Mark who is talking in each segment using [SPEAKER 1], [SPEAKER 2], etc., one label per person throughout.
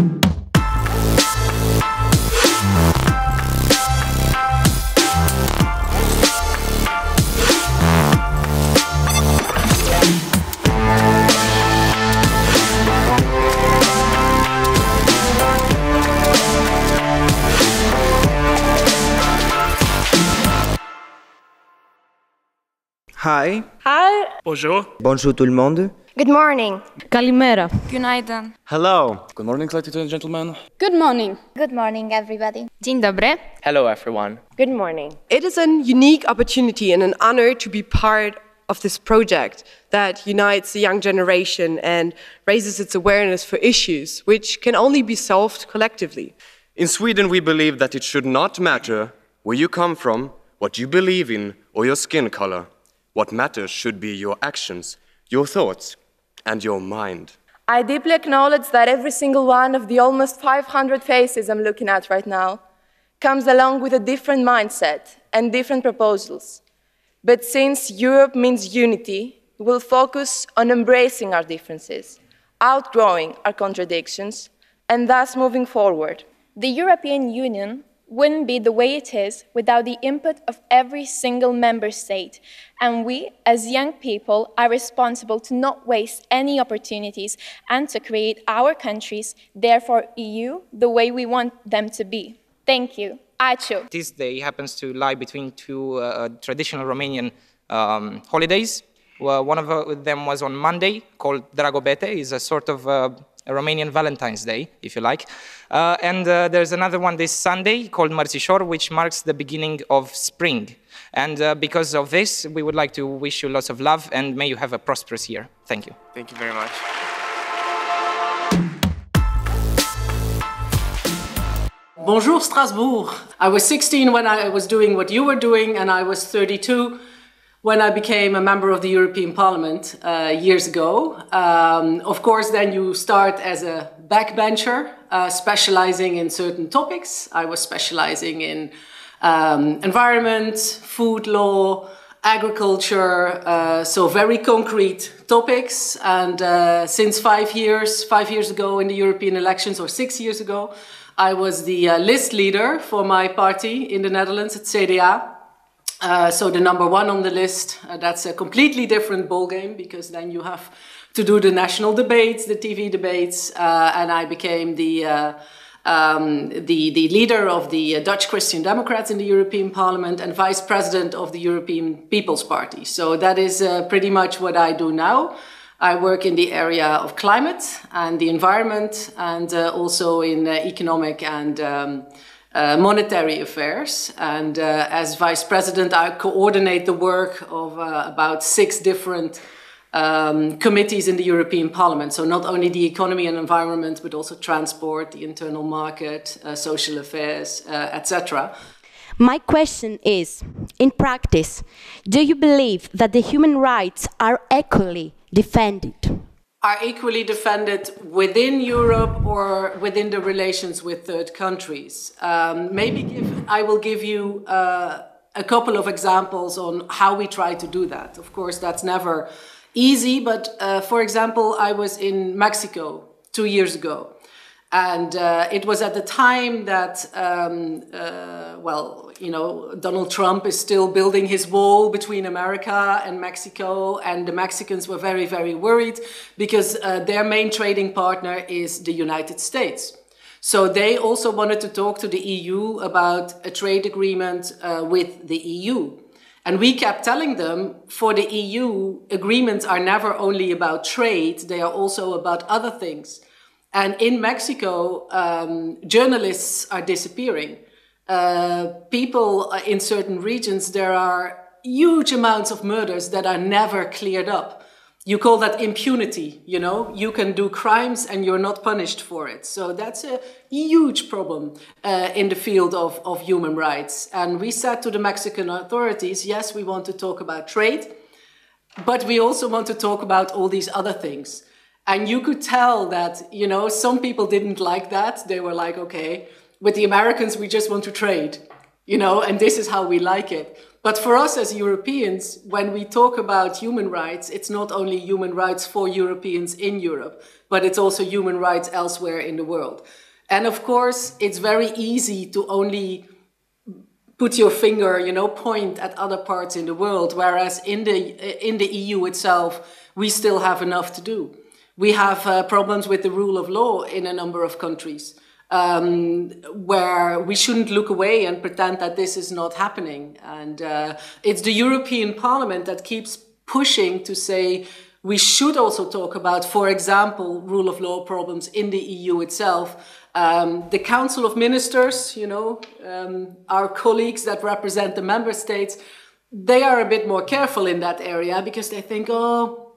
[SPEAKER 1] thank you Hi.
[SPEAKER 2] Hi.
[SPEAKER 3] Bonjour.
[SPEAKER 1] Bonjour tout le monde.
[SPEAKER 4] Good morning.
[SPEAKER 5] Kalimera.
[SPEAKER 6] Günaydın.
[SPEAKER 7] Hello.
[SPEAKER 8] Good morning, ladies and gentlemen.
[SPEAKER 9] Good morning.
[SPEAKER 4] Good morning, everybody.
[SPEAKER 6] Dzień dobry.
[SPEAKER 7] Hello, everyone.
[SPEAKER 4] Good morning.
[SPEAKER 2] It is a unique opportunity and an honor to be part of this project that unites the young generation and raises its awareness for issues which can only be solved collectively.
[SPEAKER 10] In Sweden, we believe that it should not matter where you come from, what you believe in, or your skin color. What matters should be your actions, your thoughts, and your mind.
[SPEAKER 11] I deeply acknowledge that every single one of the almost 500 faces I'm looking at right now comes along with a different mindset and different proposals. But since Europe means unity, we'll focus on embracing our differences, outgrowing our contradictions, and thus moving forward.
[SPEAKER 9] The European Union wouldn't be the way it is without the input of every single member state. And we, as young people, are responsible to not waste any opportunities and to create our countries, therefore EU, the way we want them to be. Thank you. Ačiū.
[SPEAKER 12] This day happens to lie between two uh, traditional Romanian um, holidays. Well, one of uh, them was on Monday, called Dragobete. It's a sort of uh, a Romanian Valentine's Day, if you like. Uh, and uh, there's another one this Sunday called Mărțișor, which marks the beginning of spring. And uh, because of this, we would like to wish you lots of love and may you have a prosperous year. Thank you.
[SPEAKER 7] Thank you very much.
[SPEAKER 13] Bonjour Strasbourg. I was 16 when I was doing what you were doing, and I was 32 when I became a member of the European Parliament uh, years ago. Um, of course, then you start as a backbencher, uh, specializing in certain topics. I was specializing in um, environment, food law, agriculture, uh, so very concrete topics. And uh, since five years, five years ago in the European elections, or six years ago, I was the uh, list leader for my party in the Netherlands at CDA. Uh, so the number one on the list, uh, that's a completely different ballgame because then you have to do the national debates, the TV debates, uh, and I became the, uh, um, the, the leader of the Dutch Christian Democrats in the European Parliament and vice president of the European People's Party. So that is uh, pretty much what I do now. I work in the area of climate and the environment and also in economic and um, uh, monetary affairs. And uh, as vice president, I coordinate the work of uh, about six different um, committees in the European Parliament. So not only the economy and environment, but also transport, the internal market, social affairs, etc.
[SPEAKER 5] My question is in practice, do you believe that the human rights are equally defended?
[SPEAKER 13] Are equally defended within Europe or within the relations with third countries. Um, maybe give, I will give you uh, a couple of examples on how we try to do that. Of course, that's never easy, but uh, for example, I was in Mexico two years ago. And uh, it was at the time that, um, uh, well, you know, Donald Trump is still building his wall between America and Mexico, and the Mexicans were very, very worried because uh, their main trading partner is the United States. So they also wanted to talk to the EU about a trade agreement uh, with the EU. And we kept telling them for the EU, agreements are never only about trade, they are also about other things. And in Mexico, um, journalists are disappearing. Uh, people in certain regions, there are huge amounts of murders that are never cleared up. You call that impunity, you know? You can do crimes and you're not punished for it. So that's a huge problem uh, in the field of, of human rights. And we said to the Mexican authorities, yes, we want to talk about trade, but we also want to talk about all these other things. And you could tell that, you know, some people didn't like that. They were like, okay, with the Americans, we just want to trade. you know, and this is how we like it. But for us as Europeans, when we talk about human rights, it's not only human rights for Europeans in Europe, but it's also human rights elsewhere in the world. And of course, it's very easy to only put your finger, you know, point at other parts in the world, whereas in the, in the EU itself, we still have enough to do. We have uh, problems with the rule of law in a number of countries um, where we shouldn't look away and pretend that this is not happening. And uh, it's the European Parliament that keeps pushing to say we should also talk about, for example, rule of law problems in the EU itself. Um, the Council of Ministers, you know, um, our colleagues that represent the member states, they are a bit more careful in that area because they think, oh,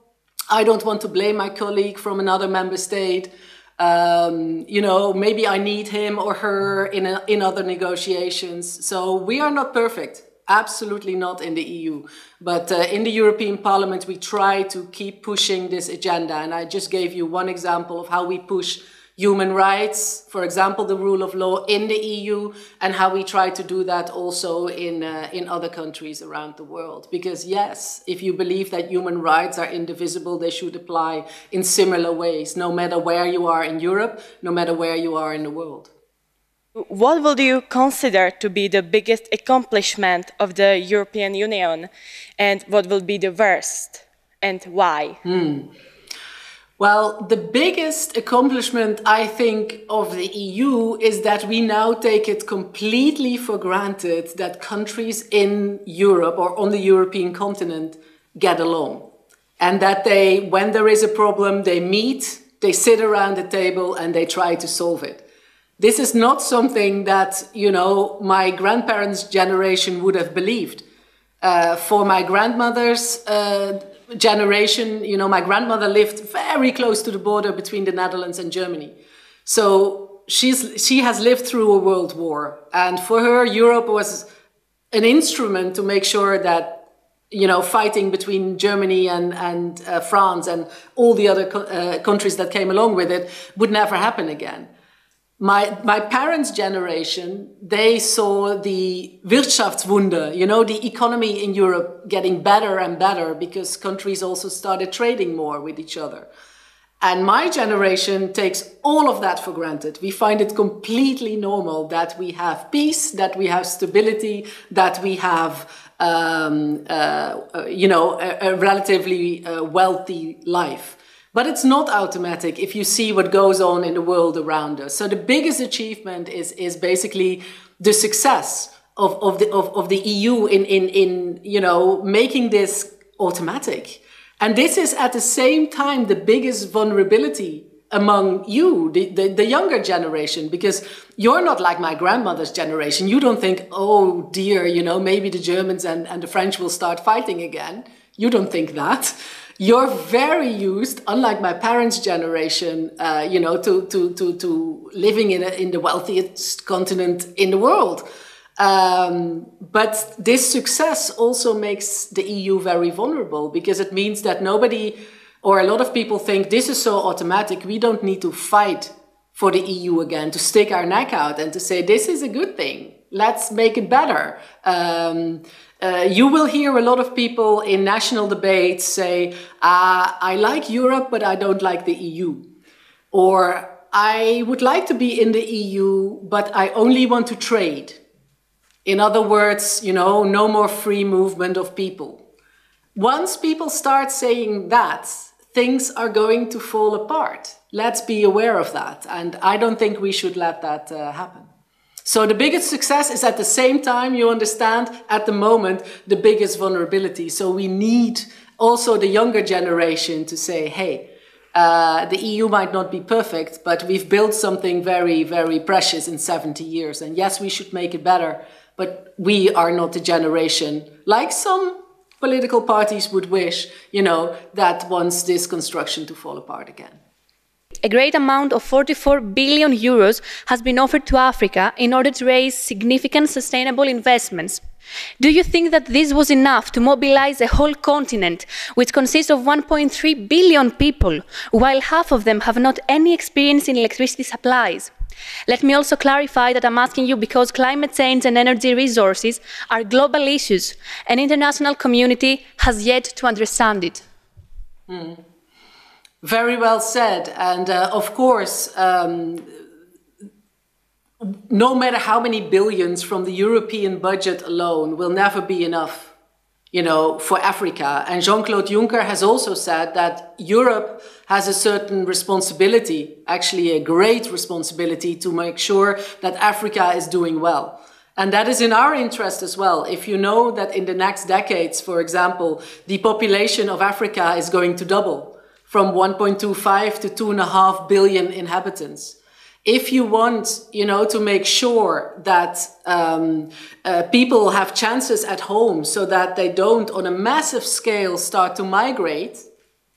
[SPEAKER 13] I don't want to blame my colleague from another member state um, you know, maybe I need him or her in, a, in other negotiations. So we are not perfect, absolutely not in the EU. But uh, in the European Parliament, we try to keep pushing this agenda. And I just gave you one example of how we push human rights, for example, the rule of law in the EU, and how we try to do that also in, uh, in other countries around the world. Because yes, if you believe that human rights are indivisible, they should apply in similar ways, no matter where you are in Europe, no matter where you are in the world.
[SPEAKER 1] What would you consider to be the biggest accomplishment of the European Union, and what will be the worst, and why?
[SPEAKER 13] Hmm. Well, the biggest accomplishment, I think, of the EU is that we now take it completely for granted that countries in Europe or on the European continent get along. And that they, when there is a problem, they meet, they sit around the table, and they try to solve it. This is not something that, you know, my grandparents' generation would have believed. Uh, for my grandmother's uh, generation, you know, my grandmother lived very close to the border between the Netherlands and Germany. So she's, she has lived through a world war. And for her, Europe was an instrument to make sure that, you know, fighting between Germany and, and uh, France and all the other co uh, countries that came along with it would never happen again my, my parents' generation, they saw the Wirtschaftswunder, you know, the economy in Europe getting better and better because countries also started trading more with each other. And my generation takes all of that for granted. We find it completely normal that we have peace, that we have stability, that we have, um, uh, uh, you know, a, a relatively uh, wealthy life. But it's not automatic if you see what goes on in the world around us. So the biggest achievement is, is basically the success of, of, the, of, of the EU in, in, in, you know, making this automatic. And this is at the same time the biggest vulnerability among you, the, the, the, younger generation, because you're not like my grandmother's generation. You don't think, oh dear, you know, maybe the Germans and, and the French will start fighting again. You don't think that you're very used, unlike my parents' generation, uh, you know, to, to, to, to living in, a, in the wealthiest continent in the world. Um, but this success also makes the EU very vulnerable because it means that nobody or a lot of people think this is so automatic, we don't need to fight for the EU again, to stick our neck out and to say this is a good thing, let's make it better. Um, uh, you will hear a lot of people in national debates say, uh, I like Europe, but I don't like the EU. Or I would like to be in the EU, but I only want to trade. In other words, you know, no more free movement of people. Once people start saying that, things are going to fall apart. Let's be aware of that. And I don't think we should let that uh, happen. So the biggest success is at the same time, you understand, at the moment, the biggest vulnerability. So we need also the younger generation to say, hey, uh, the EU might not be perfect, but we've built something very, very precious in 70 years. And yes, we should make it better, but we are not the generation, like some political parties would wish, you know, that wants this construction to fall apart again.
[SPEAKER 3] A great amount of 44 billion euros has been offered to Africa in order to raise significant sustainable investments. Do you think that this was enough to mobilize a whole continent, which consists of 1.3 billion people, while half of them have not any experience in electricity supplies? Let me also clarify that I'm asking you because climate change and energy resources are global issues, and international community has yet to understand it.
[SPEAKER 13] Mm. Very well said. And uh, of course, um, no matter how many billions from the European budget alone will never be enough, you know, for Africa. And Jean-Claude Juncker has also said that Europe has a certain responsibility, actually a great responsibility to make sure that Africa is doing well. And that is in our interest as well. If you know that in the next decades, for example, the population of Africa is going to double from 1.25 to 2.5 billion inhabitants. If you want, you know, to make sure that um, uh, people have chances at home so that they don't on a massive scale start to migrate,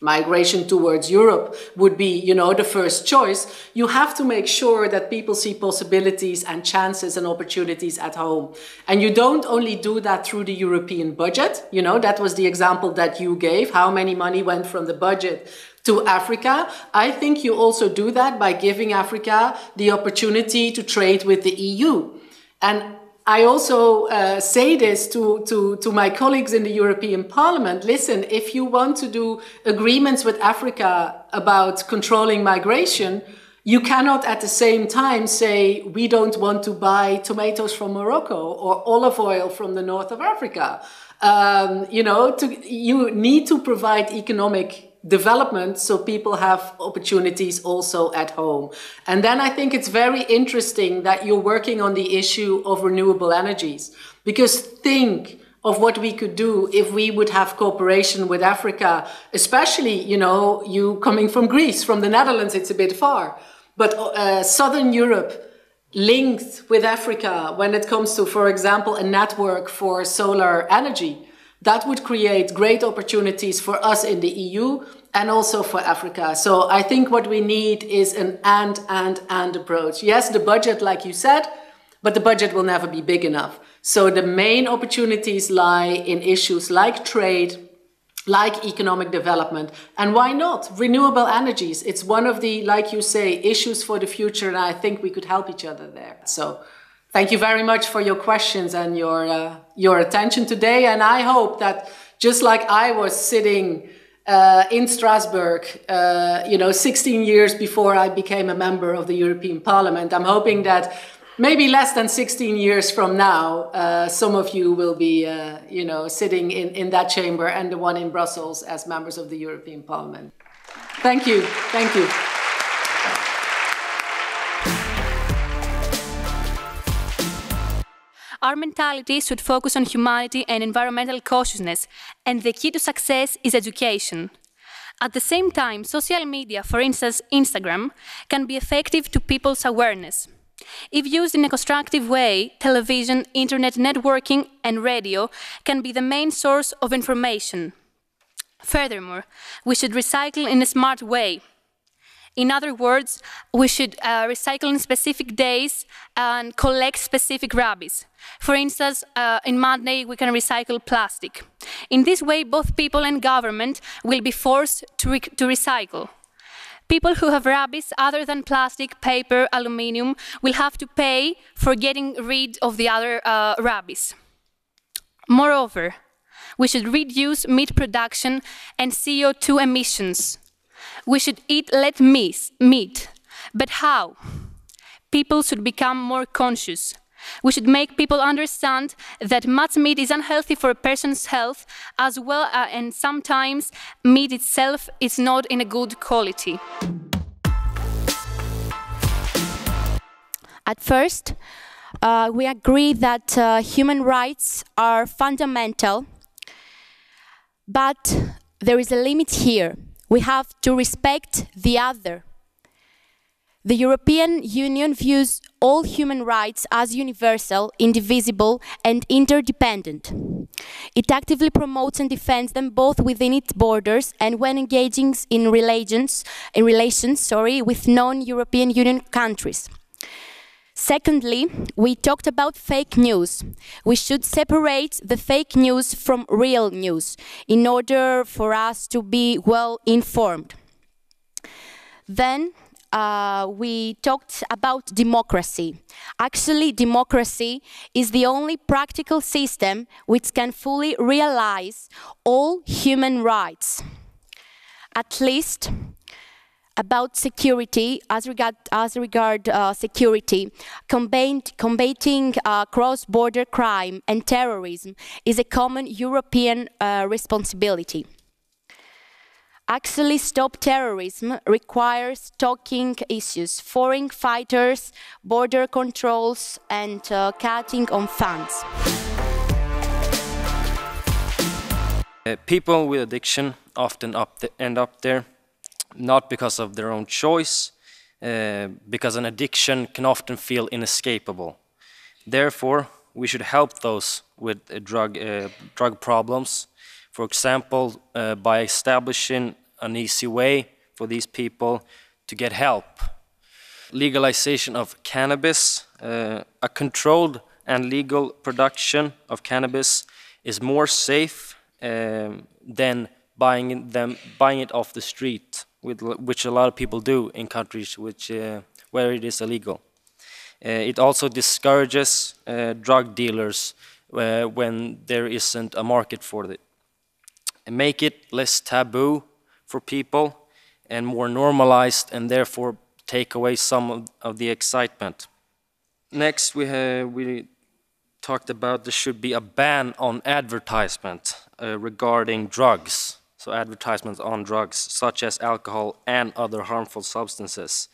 [SPEAKER 13] migration towards Europe would be, you know, the first choice. You have to make sure that people see possibilities and chances and opportunities at home. And you don't only do that through the European budget. You know, that was the example that you gave, how many money went from the budget to Africa. I think you also do that by giving Africa the opportunity to trade with the EU. And I also uh, say this to, to, to my colleagues in the European Parliament. Listen, if you want to do agreements with Africa about controlling migration, you cannot at the same time say we don't want to buy tomatoes from Morocco or olive oil from the north of Africa. Um, you know, to, you need to provide economic development so people have opportunities also at home. And then I think it's very interesting that you're working on the issue of renewable energies. Because think of what we could do if we would have cooperation with Africa, especially, you know, you coming from Greece, from the Netherlands, it's a bit far, but uh, Southern Europe linked with Africa when it comes to, for example, a network for solar energy that would create great opportunities for us in the EU and also for Africa. So I think what we need is an and, and, and approach. Yes, the budget, like you said, but the budget will never be big enough. So the main opportunities lie in issues like trade, like economic development. And why not? Renewable energies. It's one of the, like you say, issues for the future. And I think we could help each other there. So thank you very much for your questions and your, uh, your attention today. And I hope that just like I was sitting uh, in Strasbourg, uh, you know, 16 years before I became a member of the European Parliament, I'm hoping that maybe less than 16 years from now, uh, some of you will be, uh, you know, sitting in, in that chamber and the one in Brussels as members of the European Parliament. Thank you. Thank you.
[SPEAKER 3] Our mentality should focus on humanity and environmental consciousness, and the key to success is education. At the same time, social media, for instance Instagram, can be effective to people's awareness. If used in a constructive way, television, internet networking, and radio can be the main source of information. Furthermore, we should recycle in a smart way, in other words, we should uh, recycle in specific days and collect specific rubbish. For instance, uh, in Monday we can recycle plastic. In this way, both people and government will be forced to, to recycle. People who have rubbish other than plastic, paper, aluminium will have to pay for getting rid of the other uh, rubbish. Moreover, we should reduce meat production and CO2 emissions we should eat less meat. But how? People should become more conscious. We should make people understand that much meat is unhealthy for a person's health, as well, uh, and sometimes meat itself is not in a good quality.
[SPEAKER 5] At first, uh, we agree that uh, human rights are fundamental, but there is a limit here we have to respect the other. The European Union views all human rights as universal, indivisible, and interdependent. It actively promotes and defends them both within its borders and when engaging in relations, in relations sorry, with non-European Union countries. Secondly, we talked about fake news. We should separate the fake news from real news in order for us to be well informed. Then uh, we talked about democracy. Actually, democracy is the only practical system which can fully realize all human rights. At least about security, as regard, as regard uh, security, combating uh, cross-border crime and terrorism is a common European uh, responsibility. Actually, stop terrorism requires talking issues, foreign fighters, border controls, and uh, cutting on funds.
[SPEAKER 6] Uh, people with addiction often up end up there not because of their own choice, uh, because an addiction can often feel inescapable. Therefore, we should help those with uh, drug, uh, drug problems, for example, uh, by establishing an easy way for these people to get help. Legalization of cannabis, uh, a controlled and legal production of cannabis is more safe um, than buying, them, buying it off the street with, which a lot of people do in countries which, uh, where it is illegal. Uh, it also discourages uh, drug dealers uh, when there isn't a market for it. And make it less taboo for people and more normalized and therefore take away some of, of the excitement. Next, we, have, we talked about there should be a ban on advertisement uh, regarding drugs advertisements on drugs such as alcohol and other harmful substances.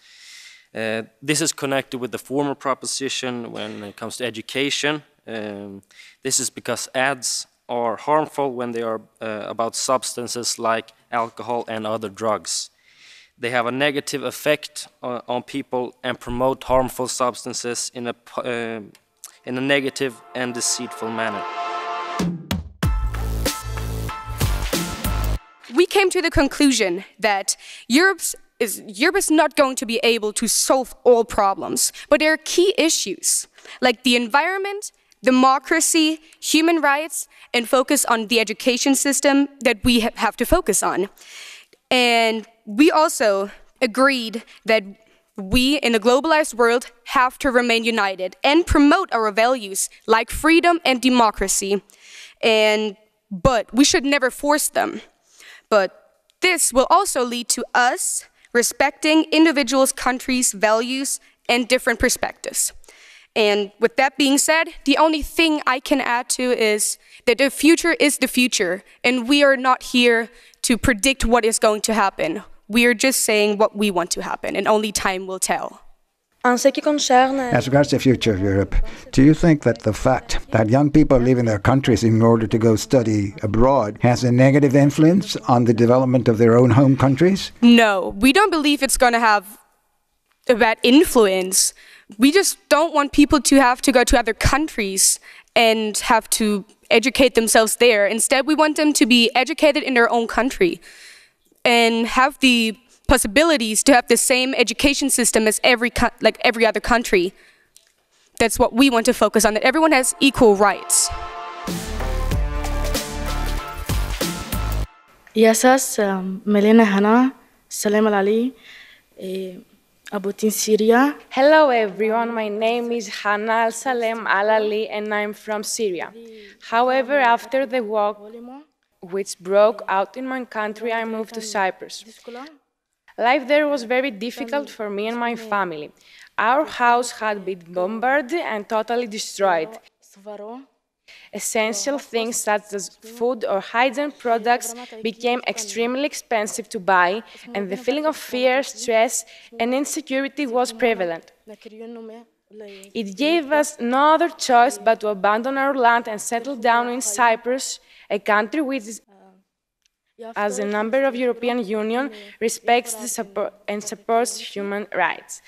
[SPEAKER 6] Uh, this is connected with the former proposition when it comes to education. Um, this is because ads are harmful when they are uh, about substances like alcohol and other drugs. They have a negative effect on, on people and promote harmful substances in a, uh, in a negative and deceitful manner.
[SPEAKER 7] Came to the conclusion that Europe's is, Europe is not going to be able to solve all problems, but there are key issues like the environment, democracy, human rights, and focus on the education system that we ha have to focus on. And we also agreed that we in the globalized world have to remain united and promote our values like freedom and democracy. And but we should never force them. But this will also lead to us respecting individuals' countries' values and different perspectives. And with that being said, the only thing I can add to is that the future is the future, and we are not here to predict what is going to happen. We are just saying what we want to happen, and only time will tell.
[SPEAKER 8] As regards the future of Europe, do you think that the fact that young people are leaving their countries in order to go study abroad has a negative influence on the development of their own home countries?
[SPEAKER 7] No, we don't believe it's going to have a bad influence. We just don't want people to have to go to other countries and have to educate themselves there. Instead, we want them to be educated in their own country and have the possibilities to have the same education system as every like every other country. That's what we want to focus on, that everyone has equal rights.
[SPEAKER 14] Yasas, um, Melina Hana, Salam Ali, uh, Abutin Syria.
[SPEAKER 15] Hello everyone, my name is Hana Al Salem Al Ali and I'm from Syria. However, after the war which broke out in my country, I moved to Cyprus. Life there was very difficult for me and my family. Our house had been bombarded and totally destroyed. Essential things such as food or hygiene products became extremely expensive to buy, and the feeling of fear, stress, and insecurity was prevalent. It gave us no other choice but to abandon our land and settle down in Cyprus, a country which is as a member of European Union respects support and supports human rights.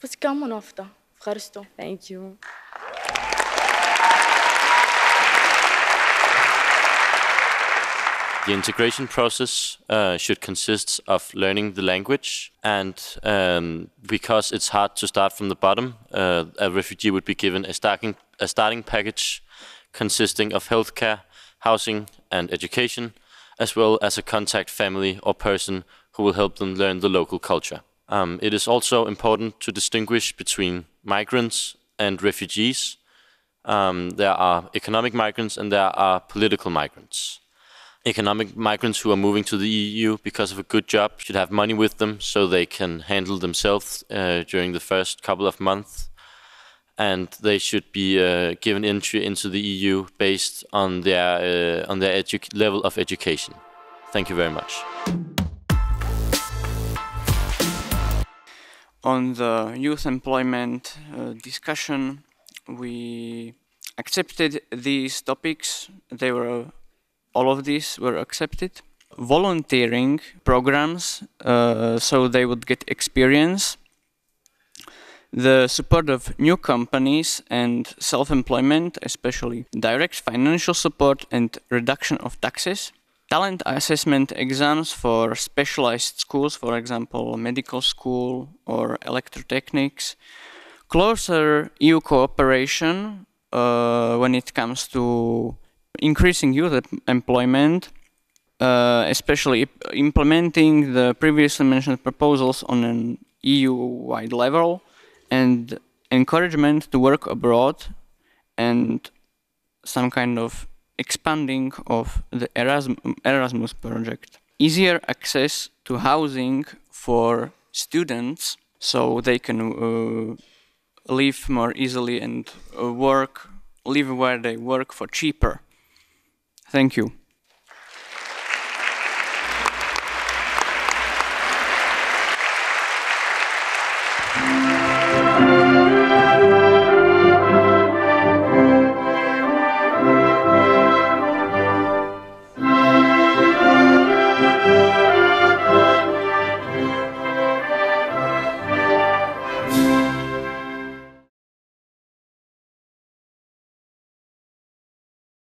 [SPEAKER 14] Βασικά μόνο αυτά. Ευχαριστώ.
[SPEAKER 15] Thank you.
[SPEAKER 16] The integration process uh, should consist of learning the language, and um, because it's hard to start from the bottom, uh, a refugee would be given a starting, a starting package consisting of healthcare, housing, and education, as well as a contact family or person who will help them learn the local culture. Um, it is also important to distinguish between migrants and refugees. Um, there are economic migrants and there are political migrants economic migrants who are moving to the EU because of a good job should have money with them so they can handle themselves uh, during the first couple of months. And they should be uh, given entry into the EU based on their, uh, on their level of education. Thank you very much.
[SPEAKER 17] On the youth employment uh, discussion, we accepted these topics. They were all of these were accepted. Volunteering programs, uh, so they would get experience. The support of new companies and self-employment, especially direct financial support and reduction of taxes. Talent assessment exams for specialized schools, for example, medical school or electrotechnics. Closer EU cooperation uh, when it comes to increasing youth employment, uh, especially implementing the previously mentioned proposals on an EU-wide level, and encouragement to work abroad, and some kind of expanding of the Erasmus, Erasmus project. Easier access to housing for students so they can uh, live more easily and uh, work, live where they work for cheaper. Thank you.